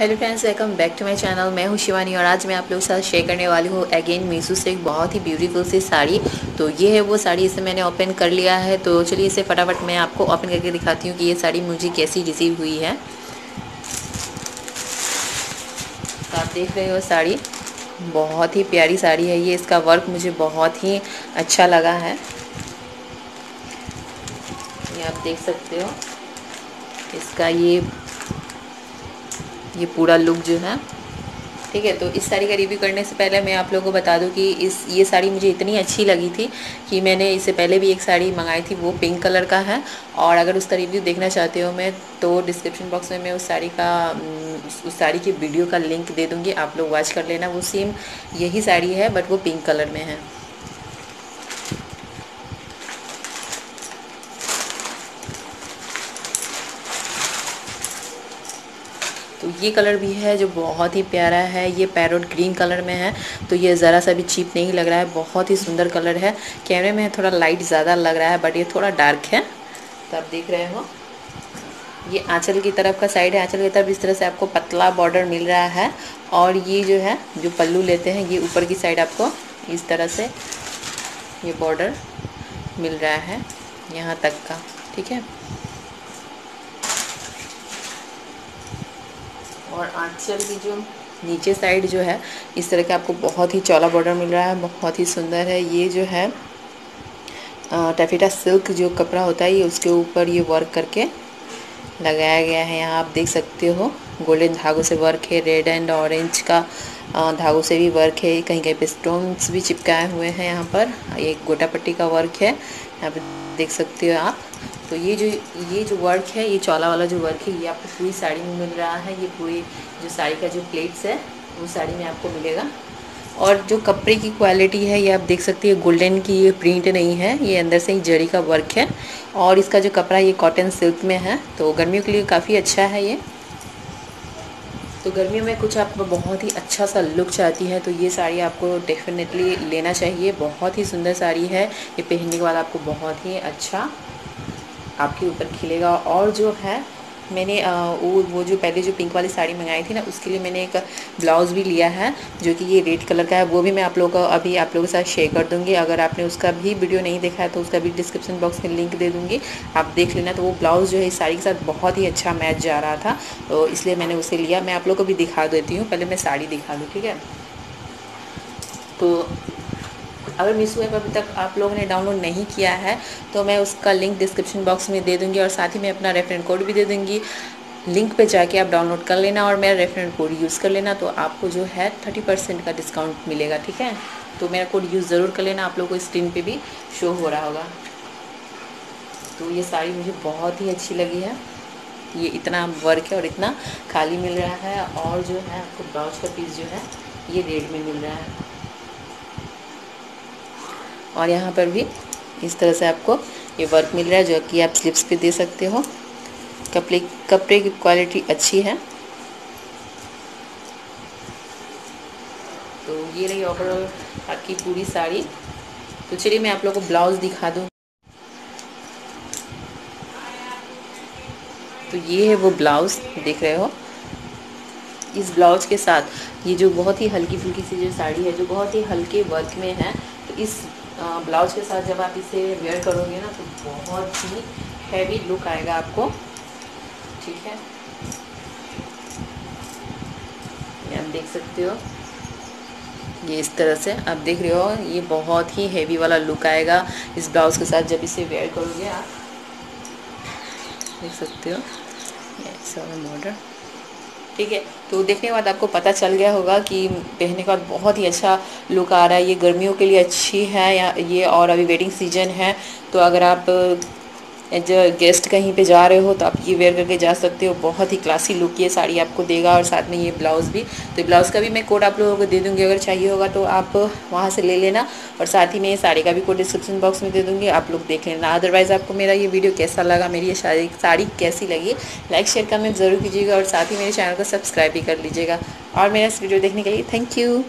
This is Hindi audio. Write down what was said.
Hello friends welcome back to my channel मैं हूँ शिवानी और आज मैं आप लोगों के साथ शेयर करने वाली हूँ अगेन मीसू से एक बहुत ही ब्यूटीफुल सी साड़ी। तो ये है वो साड़ी, इसे मैंने ओपन कर लिया है। तो चलिए इसे फटाफट मैं आपको ओपन करके दिखाती हूँ कि ये साड़ी मुझे कैसी रिसीव हुई है। तो आप देख रहे हो साड़ी, बहुत ही प्यारी साड़ी है ये। इसका वर्क मुझे बहुत ही अच्छा लगा है। ये आप देख सकते हो, इसका ये ये पूरा लुक जो है। ठीक है तो इस साड़ी का रिव्यू करने से पहले मैं आप लोगों को बता दूँ कि इस, ये साड़ी मुझे इतनी अच्छी लगी थी कि मैंने इससे पहले भी एक साड़ी मंगाई थी, वो पिंक कलर का है। और अगर उसका रिव्यू देखना चाहते हो मैं तो डिस्क्रिप्शन बॉक्स में मैं उस साड़ी का, उस साड़ी की वीडियो का लिंक दे दूँगी, आप लोग वॉच कर लेना। वो सेम यही साड़ी है बट वो पिंक कलर में है। तो ये कलर भी है जो बहुत ही प्यारा है। ये पैरोट ग्रीन कलर में है। तो ये ज़रा सा भी चीप नहीं लग रहा है। बहुत ही सुंदर कलर है। कैमरे में थोड़ा लाइट ज़्यादा लग रहा है, बट ये थोड़ा डार्क है। तो आप देख रहे हो। ये आंचल की तरफ़ का साइड है। आंचल की तरफ़ इस तरह से आपको पतला बॉर्डर मिल रहा है। और ये जो है, जो पल्लू लेते हैं, ये ऊपर की साइड आपको इस तरह से ये बॉर्डर मिल रहा है। यहाँ तक का, ठीक है? और आंचल की जो नीचे साइड जो है, इस तरह के आपको बहुत ही चौला बॉर्डर मिल रहा है, बहुत ही सुंदर है। ये जो है टफीटा सिल्क जो कपड़ा होता है, ये उसके ऊपर ये वर्क करके लगाया गया है। यहाँ आप देख सकते हो गोल्डन धागों से वर्क है रेड एंड ऑरेंज का धागों से भी वर्क है। कहीं कहीं पे स्टोन्स भी चिपकाए हुए हैं यहाँ पर। एक गोटा पट्टी का वर्क है। यहाँ पे देख सकते हो आप। तो ये जो ये जो वर्क है, ये चौला वाला जो वर्क है, ये आपको पूरी साड़ी में मिल रहा है। ये पूरी जो साड़ी का जो प्लेट्स है, वो साड़ी में आपको मिलेगा। और जो कपड़े की क्वालिटी है, ये आप देख सकते हैं गोल्डन की ये प्रिंट नहीं है, ये अंदर से ही जड़ी का वर्क है। और इसका जो कपड़ा ये कॉटन सिल्क में है। तो गर्मियों के लिए काफ़ी अच्छा है ये। तो गर्मियों में कुछ आप बहुत ही अच्छा सा लुक चाहती हैं तो ये साड़ी आपको डेफिनेटली लेना चाहिए। बहुत ही सुंदर साड़ी है। ये पहनने के बाद आपको बहुत ही अच्छा आपके ऊपर खिलेगा। और जो है, मैंने वो वो जो पहले जो पिंक वाली साड़ी मंगाई थी ना, उसके लिए मैंने एक ब्लाउज़ भी लिया है, जो कि ये रेड कलर का है। वो भी मैं आप लोगों को अभी आप लोगों के साथ शेयर कर दूँगी। अगर आपने उसका भी वीडियो नहीं देखा है तो उसका भी डिस्क्रिप्शन बॉक्स में लिंक दे दूँगी। आप देख लेना तो वो ब्लाउज़ जो है साड़ी के साथ बहुत ही अच्छा मैच जा रहा था। तो इसलिए मैंने उसे लिया। मैं आप लोग को भी दिखा देती हूँ। पहले मैं साड़ी दिखा दूँ, ठीक है? तो अगर मीशो ऐप अभी तक आप लोगों ने डाउनलोड नहीं किया है तो मैं उसका लिंक डिस्क्रिप्शन बॉक्स में दे दूँगी और साथ ही मैं अपना रेफरेंट कोड भी दे दूँगी। लिंक पे जाके आप डाउनलोड कर लेना और मेरा रेफरेंट कोड यूज़ कर लेना तो आपको जो है थर्टी परसेंट का डिस्काउंट मिलेगा, ठीक है? तो मेरा कोड यूज़ ज़रूर कर लेना, आप लोगों को स्क्रीन पे भी शो हो रहा होगा। तो ये साड़ी मुझे बहुत ही अच्छी लगी है। ये इतना वर्क है और इतना खाली मिल रहा है और जो है आपको ब्लाउज का पीस जो है, ये रेड में मिल रहा है। और यहाँ पर भी इस तरह से आपको ये वर्क मिल रहा है, जो कि आप स्लिप्स पे दे सकते हो। कपड़े कपड़े की क्वालिटी अच्छी है। तो ये रही ओवरऑल आपकी पूरी साड़ी। तो चलिए मैं आप लोगों को ब्लाउज़ दिखा दूँ। तो ये है वो ब्लाउज़ देख रहे हो? इस ब्लाउज के साथ ये जो बहुत ही हल्की फुल्की सी जो साड़ी है, जो बहुत ही हल्के वर्क में है तो इस ब्लाउज के साथ जब आप इसे वेयर करोगे ना तो बहुत ही हैवी लुक आएगा आपको। ठीक है? आप देख सकते हो। ये इस तरह से आप देख रहे हो, ये बहुत ही हैवी वाला लुक आएगा। इस ब्लाउज के साथ जब इसे वेयर करोगे आप, देख सकते हो। ये मॉडल ठीक है? तो देखने के बाद आपको पता चल गया होगा कि पहनने के बाद बहुत ही अच्छा लुक आ रहा है। ये गर्मियों के लिए अच्छी है या ये और अभी वेडिंग सीज़न है तो अगर आप जो गेस्ट कहीं पे जा रहे हो तो आप ये वेयर करके जा सकते हो। बहुत ही क्लासी लुक ये साड़ी आपको देगा और साथ में ये ब्लाउज़ भी। तो ब्लाउज़ का भी मैं कोड आप लोगों को दे दूँगी। अगर चाहिए होगा तो आप वहाँ से ले लेना। और साथ ही मैं ये साड़ी का भी कोड डिस्क्रिप्शन बॉक्स में दे दूँगी। आप लोग देख लेना। अदरवाइज़ आपको मेरा ये वीडियो कैसा लगा, मेरी ये साड़ी साड़ी कैसी लगी लाइक शेयर कमेंट ज़रूर कीजिएगा। और साथ ही मेरे चैनल को सब्सक्राइब भी कर लीजिएगा। और मेरा इस वीडियो देखने के लिए थैंक यू